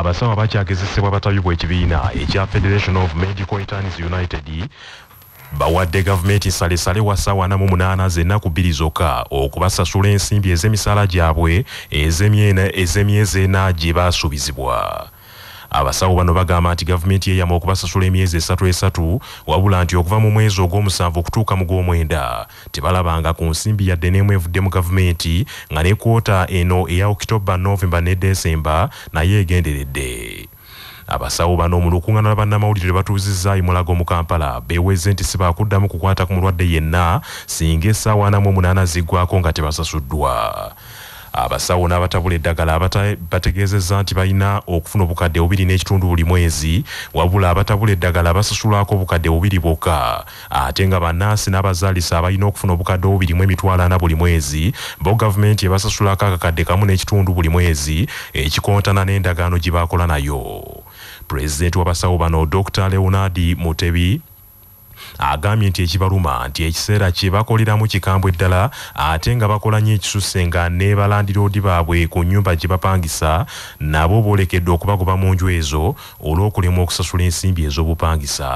abasawo bakyagezesebwa batabibwa ekibiina ekya federation of medical interns united bawadde gavumenti nsalesale wa ssaawa ana mu munaana z'ennaku bbiri zokka okubasasula ensimbi ez'emisaala gyabwe ez'emyezi ena gye baasuubizibwa abasawo bano bagamba nti gavumenti yeyama okubasasula emyezi esatu esatu wabula nti okuva mu mwezi ogw'omusanvu okutuuka mu gw'omwenda tebalabanga ku nsimbi yadde n'emu evudde mu gavumenti nga ne kwota eno eya okitoba novemba ne desemba naye egenderedde. Abasawo bano mu lukuŋŋaana bannamawulire batuuzizza mulago mu kampala beeweze nti sibakuddamu kukwata ku mulwadde yenna singa essaawa anamu omunaana ziggwako nga tebasasuddwa abasawo n'abatabula eddagala bategeezezza nti balina okufuna obukadde bubiri n'ekitundu buli mwezi wabula abatabula eddagala basasulwako obukadde bubiri bwokka. Ate nga bannaasi n'abazaalisa abalina okufuna obukadde obubiri mu emitwalo ana buli mwezi bo gavumenti ebasasulako akakadde kamu n'ekitundu buli mwezi ekikontana n'endagaano gye baakola nayo. Pulezidenti w'abasawo bano dr leonardi mutebi agambye nti ekibaluma nti ekiseera kye bakoleramu kikambwe ddala ate nga bakola nnyo ekisusse nga ne balandiroodi baabwe ku nnyumba gye bapangisa nabo boolekedde okubagoba mu nju ezo olw'okulemwa okusasula ensimbi ez'obupangisa.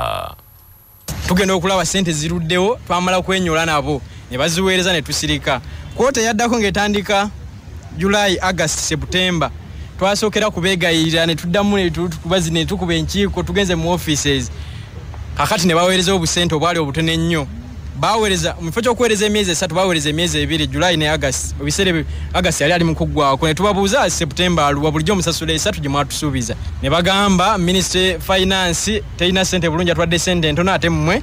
Tugenda okulaba sente ziruddewo twamala kwenyola nabo ne baziweereza ne tusirika. Kwota yaddako ng'etandika julayi agasti seputemba twasookera kubeegayirira ne tuddamu ne tukuba enkiiko tugenze mu offices kakati ne baweereza obusente obwali obutono ennyo. Baweereza mu kifo ky'okuweereza emyezi esatu baweereza emyezi ebiri julayi ne agasti ebiseera agasti yali ali mu kuggwako ne tubabuuza seputemba aluwa bulijjo omusasula esatu gye mwatusuubiza. Ne bagamba minisitule finance terina sente bulungi atwadde sente entono ate mmwe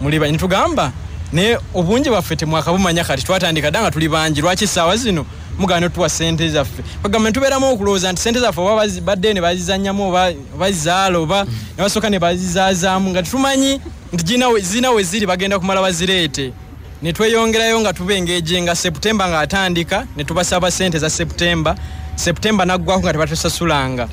muliba ne tugamba naye obungi bwaffe temwakabumanya. Kati twatandika dda nga tuli bangi lwaki essaawa zino mugaana otuwa sente zaffe. Bagamba netubeeramu okulowooza nti sente zaffe oba badde ne bazizanyamu oba bazizaala oba ne basooka ne bazizaazaamu nga tetumanyi nti zina we ziri bagenda kumala bazireete. Ne tweyongerayo nga tubengeje nga seputemba ng'atandika ne tubasaba sente za seputemba seputemba naggwako nga tebatusasulanga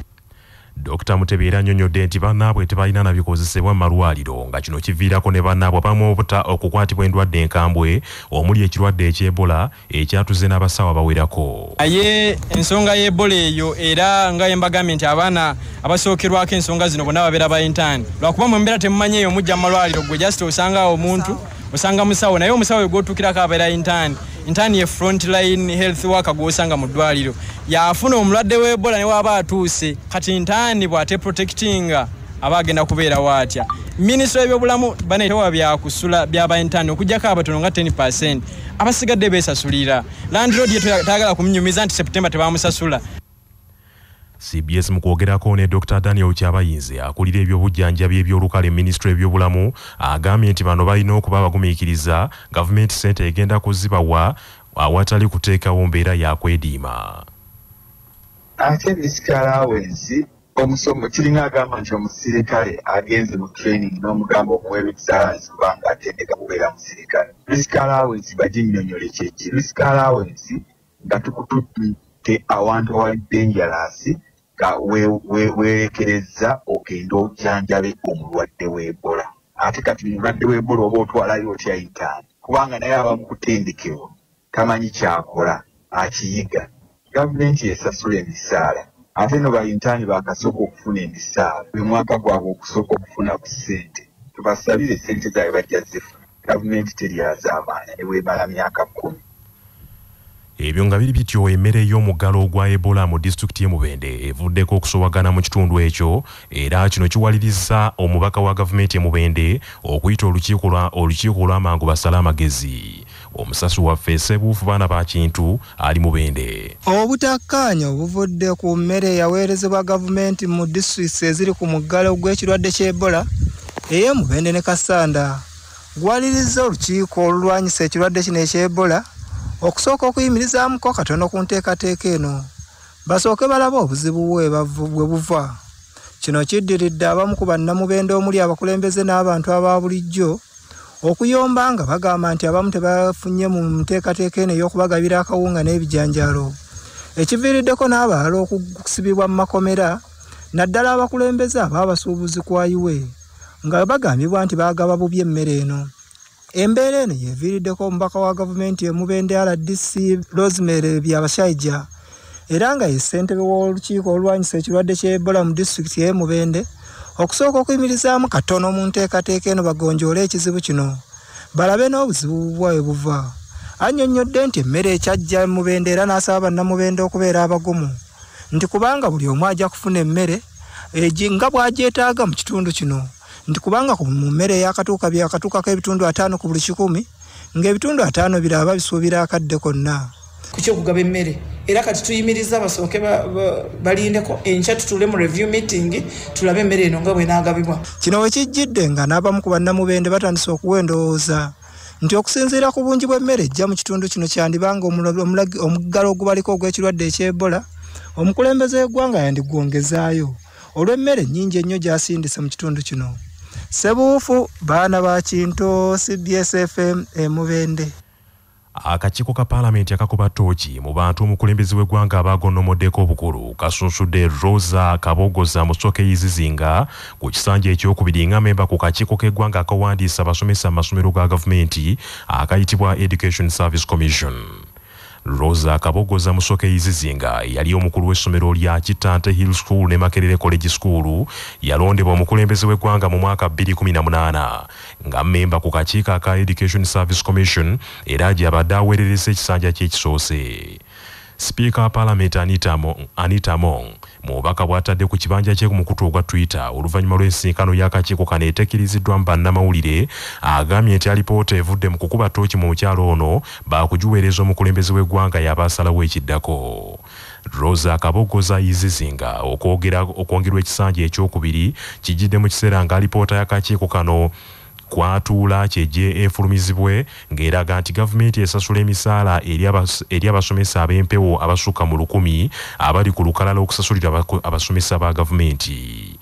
dr mutebi annyonnyodde nti bannaabwe tebalina na bikozesebwa mu malwaliro nga kino kiviirako ne bannaabwe abamu obuta okukwatibwa endwadde enkambwe omuli ekirwadde ekyebola ekyatuze n'abasawo bawerako naye ensonga y'ebola eyo era nga yembagambye nti abaana abasookerwako ensonga zino bonna babeera ba intaani lwakuba mu mbeera temumanyi eyo mujja mu malwaliro gwe jasita osangawo omuntu osanga musawo naye omusawo gwotuukirako abeera intaani intaani ye frontline health worker gwosanga mu ddwaliro. Yafuna omulwadde w'ebola newaba atuuse kati intaani bw'ate protectinga aba agenda kubeerawo atya minisitule y'ebyobulamu baneetawa byakusula byaba intaani okugjako abatono nga 10 abasigadde beesasulira. Landroad ye tayagala kumunyumiza nti septemba tebamusasula cbs mu kwogerako ne dr. Daniel kyabayinze akulira ebyobujjanjabi ebyolukale minisitule ebyobulamu agambye nti bano balina okuba abagumiikiriza gavumenti sente egenda kuzibawa awatali kuteekawo mbeera yakwediima ate risicalawensi omusomo kirina agamba nti omusirikale agenze mu training n'omugamba omuwa ebisalawensi kubanga atendeka kubeera musirikale. Risicalawensi baginnyonyole kyeki risicalawensi nga tukututte awantu awali dangerous nga weerekereza ogenda ojanjabe omulwadde w'ebola. Ate kati mulwadde w'ebola oba otwalayo otya intaani kubanga naye aba mu kutendekebwa tamanyi kyakola akiyiga. Gavumenti esasula emisaala. Ate no bayintaani bakasooka okufuna emisaala. Bwe mwaka gwabwe okusooka okufuna ku ssente tubasabire ssente zaabwe bajja zifuna gavumenti teryazaamaanya newemala myaka kkumi ebyo nga biri bityo emmere y'omuggalo ogwa ebola mu disitulikiti y'emubende evuddeko okusobagana mu kitundu ekyo era kino kiwaliriza omubaka wa gavumenti emubende okuyita olukiiko olw'amangu basale amagezi. Omusasi waffe sebuufu baana ba kintu ali mubende. Obutakkaanya obuvudde ku mmere eyaweerezebwa gavumenti mu disitulikiti eziri ku muggalo gw'ekirwadde ky'ebola ey'emubende ne kasanda. Gwaliriza olukiiko olulwanyisa ekirwadde kino eky'ebola okusooka okuyimirizaamuko katono ku nteekateeka eno basooke balabe obuzibu bwe buva. Kino kiddiridde abamu ku bannamubende omuli abakulembeze n'abantu aba bulijjo okuyomba nga bagamba nti abamu tebafunye mu nteekateeka eno ey'okubagabira akawunga n'ebijanjaalo. Ekiviiriddeko n'abalala okusibibwa mu makomera naddala abakulembeze abaabasuubuzi kwayiwe nga bagambibwa nti baagaba bubi emmere eno embeera eno yeviiriddeko omubaka wa gavumenti emubende rdc rosemary byabashaija era nga ye ssentebe w'olukiiko olulwanyisa ekirwadde ky'ebola mu disitulikiti y'e mubende okusooka okuyimirizaamu katono mu nteekateeka eno bagonjoole ekizibu kino. Balabe n'obuzibu bwe buva. Annyonnyodde nti emmere ekyajja mubende era n'asaba bannamubende okubeera abagumu. Nti kubanga buli omu ajja kufuna emmere nga bw'agyetaaga mu kitundu kino nti kubanga mu mmere eyakatuuka byakatuukako ebitundu ataano ku buli kikumi ng'ebitundu ataano biraba bisuubira akadde konna. Ku kyokugaba emmere era kati tuyimiriza basooke balindeko enkya tutule mu review meeting tulabe emmere eno nga bwenaagabibwa kino we kijjidde nga n'abamu ku bannamubende batandise okuwa endowooza nti okusinziira ku bungi bw'emmere ejja mu kitundu kino kyandibanga omuggalo ogubaliko ogw'ekirwadde ekyebola omukulembeze w'eggwanga yandigwongezaayo. Olw'emmere nnyingi ennyo gy'asindise mu kitundu kino sebuufu baana ba kinto cbsfm emubende akakiiko ka paalamenti akakuba ttooki mu bantu omukulembeze w'eggwanga abaagonnomoddeko obukulu kasunsudde rosa kabogoza musoke yizizinga ku kisanja ekyokubiri nga memba ku kakiiko k'eggwanga akawandiisa abasomesa mu masomero ga gavumenti akayitibwa education service commission rosa kabogoza musoke yizizinga yali omukulu w'essomero lya kitante hill school ne makerere college school yalondebwa omukulembeze w'eggwanga mu mwaka 2018 nga mmemba ku kakiiko aka education service commission era gy'abadde aweerereza ekisanja ky'ekisoose. Sipiika wa paalamenti anita mong mu bubaka bw'atadde ku kibanja kye ku mukutu ogwa twitter oluvannyuma lw'ensinkano y'akakiiko kano etekkiriziddwamu bannamawulire agambye nti alipoota evudde mu kukuba ttooki mu mukyalo ono baakugiweereza omukulembeze w'eggwanga yaba asalawo ekiddako. Rosa kabogoza yizizinga okwongerwa ekisanja ekyokubiri kijjidde mu kiseera nga alipoota y'akakiiko kano kwatuula kyejje efulumizibwe ng'eraga nti gavumenti esasula emisaala eri abasomesa ab'empewo abasukka mu lukumi abali ku lukalala okusasulira abasomesa ba gavumenti.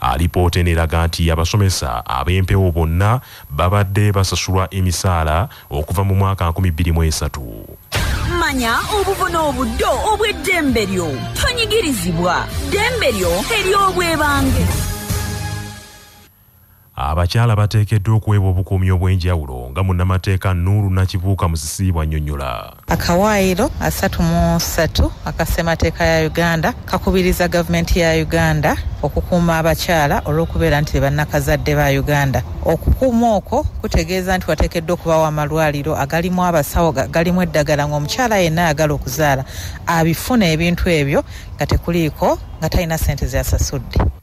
Alipoota eneraga nti abasomesa ab'empewo bonna babadde basasulwa emisaala okuva mu mwaka 2023 manya obuvuna obuddo obw'eddembe lyo tonyigirizibwa. Ddembe lyo ery'obwebange abakyala bateekeddwa okuweebwa obukuumi obw'enjawulo nga munnamateeka nuuru nakibuuka musisi bwannyonnyola akawaayiro asatu mu ssatu akassemateeka ya uganda kakubiriza gavumenti ya uganda okukuuma abakyala olw'okubeera nti bannakazadde ba uganda. Okukuuma okwo kutegeeza nti wateekeddwa okubawo amalwaliro agalimu abasawo galimu eddagala ng'omukyala yenna ayagala okuzaala abifuna ebintu ebyo nga tekuliiko nga talina ssente zeyasasudde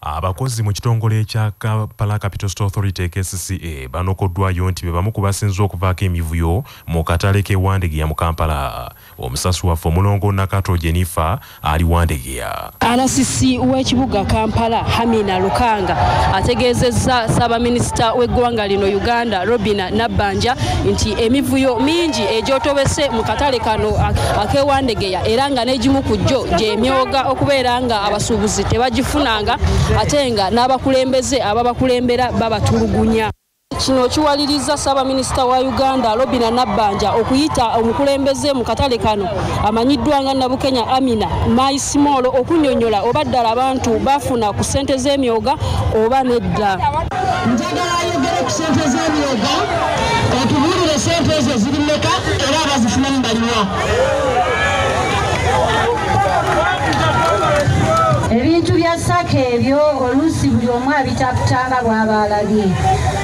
abakozi mu kitongole ekya kampala capital Store authority kcca banokoddwayo nti be bamu ku basinze okuvaako emivuyo mu katale k'ewandegeya mu kampala. Omusasi waffe omulongo nakato jenifa ali wandegeya. Rcc w'ekibuga kampala hamina lukanga ategeezezza saabaminisita w'eggwanga lino uganda robina nabbanja nti emivuyo mingi egyotobese mu katale kano ak'ewandegeya era nga n'egimu ku jjo gy'emyoga okubeera nga abasuubuzi tebagifunanga ate nga n'abakulembeze ababakulembera babatulugunya. Kino kiwaliriza saabaminisita wa uganda robina nabbanja okuyita omukulembeze mu katale kano. Amanyiddwa nga nabukenya amina maisimoolo okunnyonnyola oba ddala abantu bafuna ku ssente z'emyoga oba nedda. Njagala ayogere ku ssente z'emyoga otubuulire ssente ezo ziri mmeka era abazifunamu baliwa ebintu bya saka ebyo oluusi buli omu abitaputanga bw'aba alabye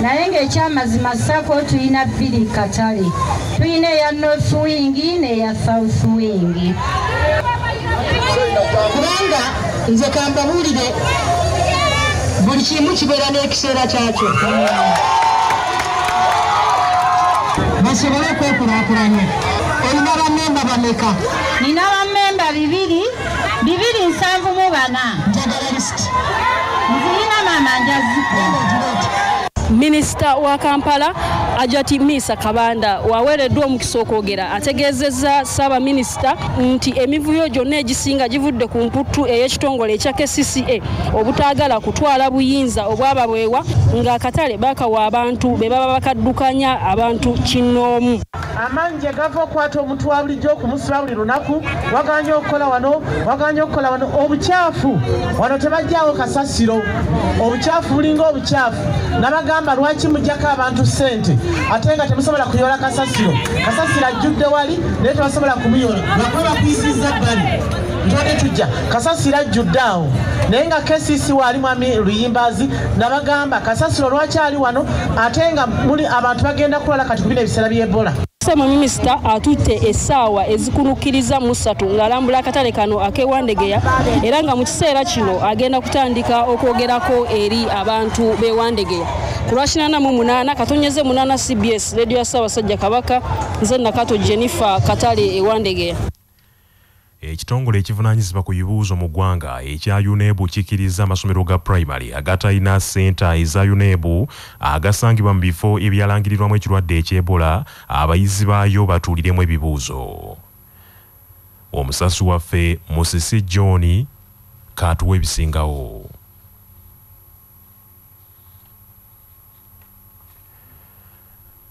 naye ng'ekyamazima sako tulina bbiri katale. Tulina eya north wing n'eya south wing. Kubanga nze kambabuulire buli kimu kibeera n'ekiseera kyakyo. Basobole okwekulaakulanya olina bammemba bameka? Nina bammemba bibiri bibiri nsanvu mu bana. Njagala lisiti nzirina mama njaziko minisita wa kampala ajati misa kabanda waweereddwa omukisa okwogera. Ategeezezza saabaminisita nti emivuyo gyonna egisinga givudde ku mputtu ey'ekitongole ekya kcca obutaagala kutwala buyinza obwababwewa ng'akatale baakawa abantu be baba bakaddukanya abantu kinnoomu. Amaanyi gye gava okwata omuntu wa bulijjo okumusiba buli lunaku waganye okukola wano waganye okukola wano. Obukyafu wano tebajjaawo kasasiro. Obukyafu bulinga obukyafu nabagamba lwaki mujjako abantu ssente? Ate nga temusobola kuyola kasasiro. Kasasiro ajjudde wali naye tebasobola kumuyola lwakuba bakuyisiza bbali ntode tujja. Kasasiro ajjudde awo. Naye nga kesisi waali mwami luyimbazi nabagamba kasasiro lwakyali wano? Ate nga muli abantu bagenda kulwala kati ku bino ebiseera by'ebola sema minisita atutte essaawa ezikunukiriza mu ssatu ng'alambula akatale kano ak'ewandegeya era nga mu kiseera kino agenda kutandika okwogerako eri abantu b'ewandegeya ku lwa 88 katonyeze 8 cbs rediyo ya ssaabasajja kabaka nze nakato jennifer katale ewandegeya ekitongole ekivunaanyizibwa ku bibuuzo mu ggwanga ekya unebu kikkiriza amasomero ga primary agatalina senta eza unebu agasangibwa mu bifo ebyalangirirwamu ekirwadde ekyebola abayizi baayo batuuliremu ebibuuzo. Omusasi waffe musisi john katuwa ebisingawo.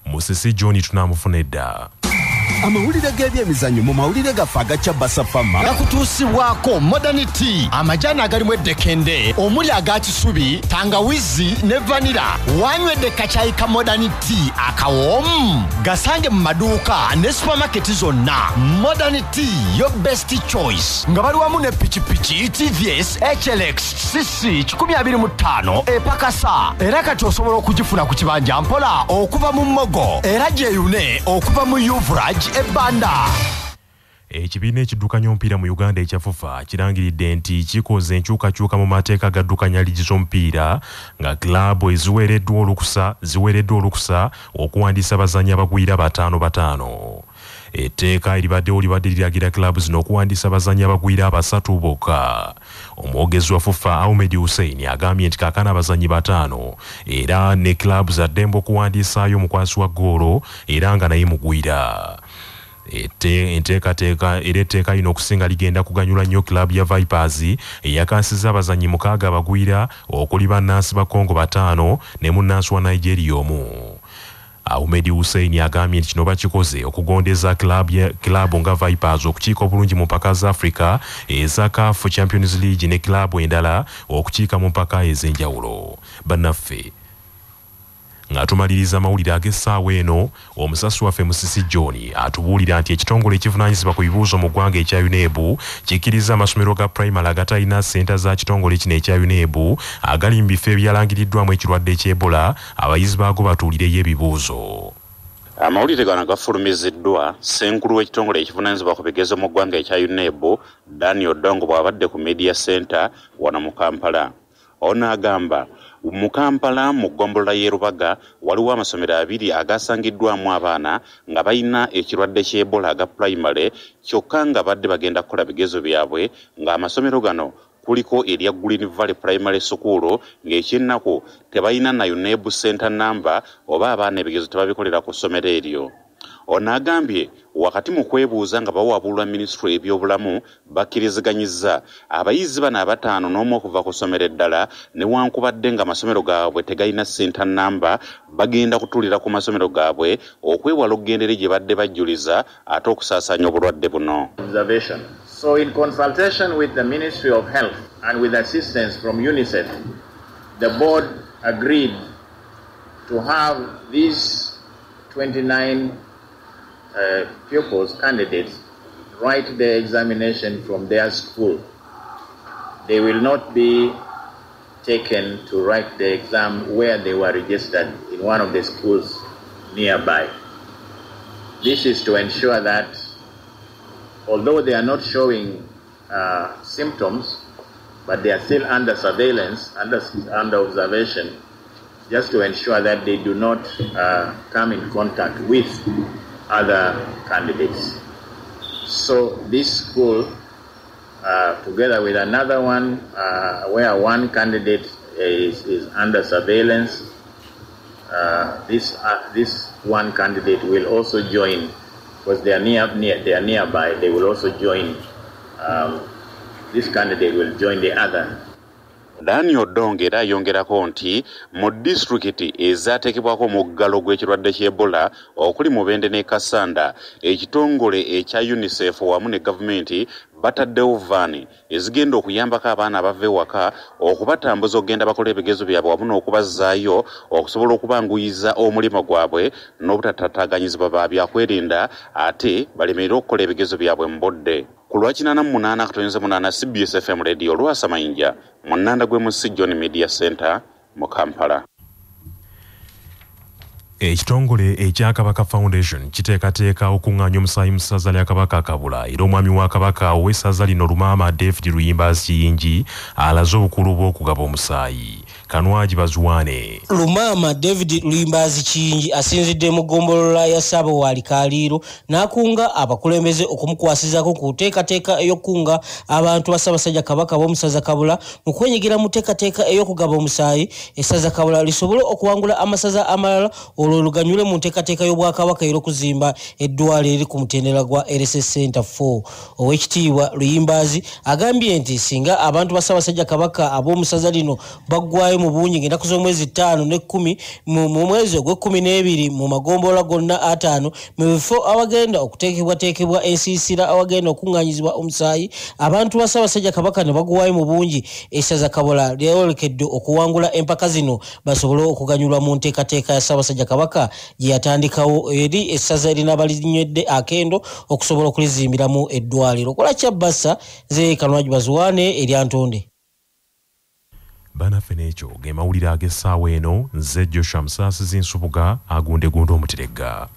Musisi john tunamufuna edda amawulire g'ebyemizannyo mu mawulire gaffe agacya basafama gakutuusibwako modernity amajaani agalimu eddekende omuli aga kisubi tangawizi ne vanira wanywedde kacyayi ka modernity akawoomu gasange mu maduuka ne supamaketi zonna. Modernity yo best choice. Nga bali wamu ne pikipiki tvs hlx cc 25 epakasa. Era kati osobola okugifuna ku kibanja mpola okuva mu mmogo. Era gyeyune okuva mu uvrage ebbanda ekibiina ekiddukanya omupiira mu uganda ekyafufa kirangiridde nti kikoze enkyukakyuka mu mateeka gaddukanya ligi z'omupiira nga kilaabu eziweereddwa olukusa ziweereddwa olukusa okuwandiisa abazannyi abagwira bataano bataano. Etteeka eribaddewo libadde liragira kilaabu zino okuwandiisa abazannyi abagwira abasatu bokka. Omwogezi wa fufa ahmed hussein agambye nti kaakana abazannyi bataano era ne kilaabu za ddembe okuwandiisaayo omukwasi wa ggoolo era nga naye mugwira enteekateeka era etteeka lino okusinga ligenda kuganyula nnyo kilaabu ya vipers. Eyakansizza abazannyi mukaaga abagwira okuli bannansi ba congo bataano ne munnansi wa nigeria omu. Ahmed hussein agambye nti kino bakikoze okugondeza kilaabu nga vipers okukiika obulungi mu mpaka za africa eza caf champions league ne kilaabu endala okukiika mu mpaka ez'enjawulo. Bannaffe nga tumaliriza amawulire ag'essaawa eno omusasi waffe musisi john atubuulira nti ekitongole ekivunaanyizibwa ku bibuuzo mu ggwanga ekya unebu kikkiriza amasomero ga primary agatalina senta za kitongole kino ekya unebu agali mu bifo ebyalangiriddwamu ekirwadde ekyebola abayizi baago batuulireyo ebibuuzo. Amawulire gano gafulumiziddwa senkulu w'ekitongole ekivunaanyizibwa ku bigezo mu ggwanga ekya unebu daniel dongo bw'abadde ku media center wano mu kampala. Ono agamba mu kampala mu ggombolola y'e rubaga waliwo amasomero abiri agasangiddwamu abaana nga balina ekirwadde ky'ebola aga pulayimale kyokka nga badde bagenda kukola bigezo byabwe ng'amasomero gano kuliko erya green valley primary school ng'ekyennaku tebalina na unebu center number oba abaana ebigezo tebabikolera ku ssomero eryo ono agambye wakati mu kwebuuza nga bawabulwa minisitule ebyobulamu bakkiriziganyizza. Abayizi bano abataano n'omu okuva ku ssomero eddala newankubadde nga amasomero gaabwe tegalina senta namba bagenda kutuulira ku masomero gaabwe okwewala okugendere gye badde bajjuliza ate okusaasaanya obulwadde buno. So in consultation with the Ministry of Health and with assistance from UNICEF, the board agreed to have these 29 uh, pupils, candidates, write their examination from their school. They will not be taken to write the exam where they were registered in one of the schools nearby. This is to ensure that although they are not showing uh, symptoms, but they are still under surveillance, under, under observation, just to ensure that they do not uh, come in contact with other candidates. So this school, uh, together with another one, uh, where one candidate is, is under surveillance, uh, this uh, this one candidate will also join because they are near, near they are nearby. They will also join. Um, this candidate will join the other dani odong era ayongerako nti mu disitulikiti ezaateekebwako omuggalo gw'ekirwadde ky'ebola okuli mubende ne kasanda ekitongole ekya unicef wamu ne gavumenti bataddewo vaani ezigenda okuyambako abaana abava ewaka okubatambuza okugenda bakola ebigezo byabwe wamu n'okubazzaayo okusobola okubanguyiza omulimu gwabwe n'obutatataganyizibwa ba byakwerinda ate balemerere okukola ebigezo byabwe mu budde ku lwakinana mu munaana akatoneza munaana cbs fm radio lwasa mayinja mu nnanda gw'emusi john media center mu kampala. Ekitongole ekya kabaka foundation kiteekateeka okuŋŋaanya omusaayi mu ssaza lya kabaka kabula era omwami wa kabaka ow'essaza lino lumaama david luyimbazi kiyingi alaze obukulu bw'okugaba omusaayi kanwagi bazuwane. Lumaama david luyimbazi kiyingi asinzidde mu ggombolola ya ssaabawaali kaliiro n'akunga abakulembeze okumukwasizako ku nteekateeka ey'okukunga abantu ba ssaabasajja kabaka b'omusaza kabula mu kwenyigira mu nteekateeka ey'okugaba omusaayi. Essaza kabula lisobole okuwangula amasaza amalala olwo luganyule mu nteekateeka y'obwakabaka ey'okuzimba eddwala eri ku mutendera gwa rss center 4 owekitiibwa luyimbazi agambye nti singa abantu ba ssaabasajja kabaka ab'omusaza lino baggwayo mu bungi ng'ennaku z'omwezi ttaano n'ekkumi mu mwezi ogw'ekkumi n'ebiri mu magombolola gonna ataano mu bifo awagenda okuteekebwateekebwa ensiisira awagenda okuŋŋaanyizibwa omusaayi abantu ba ssaabasajja kabaka ne baguwaayo mu bungi. Essaza kabola lyewolekedde okuwangula empaka zino basobole okuganyulwa mu nteekateeka ya ssaabasajja kabaka gye yatandikawo eri essaza erina balinywedde akendo okusobola okulizimbiramu eddwaliro. Kola kyabbasa ze kanwagi bazuwaane eryantonde banaffe n'ekyo ge mawulire ag'essaawa eno nze joshua musaasizi nsubuga agundegunda omuteregga